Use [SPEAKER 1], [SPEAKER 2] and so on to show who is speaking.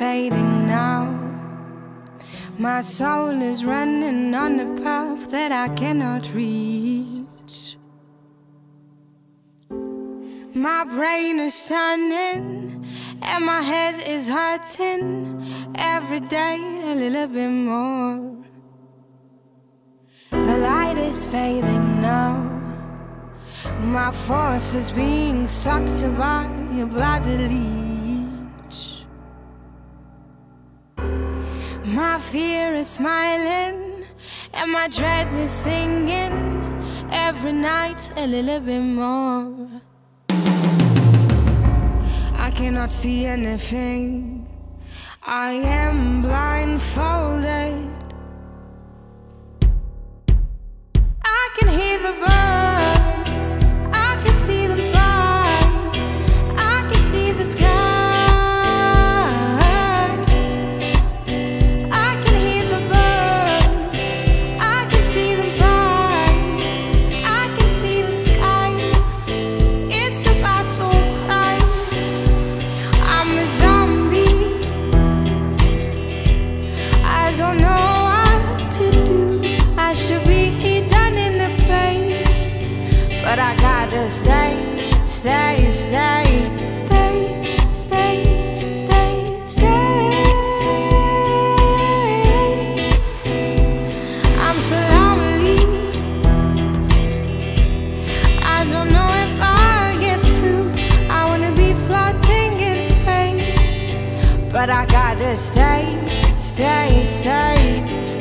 [SPEAKER 1] fading now. My soul is running on a path that I cannot reach. My brain is shining and my head is hurting every day a little bit more. The light is fading now. My force is being sucked by a bloody. Fear is smiling, and my dread is singing every night a little bit more. I cannot see anything. I am blindfolded. I can hear But I gotta stay, stay, stay, stay.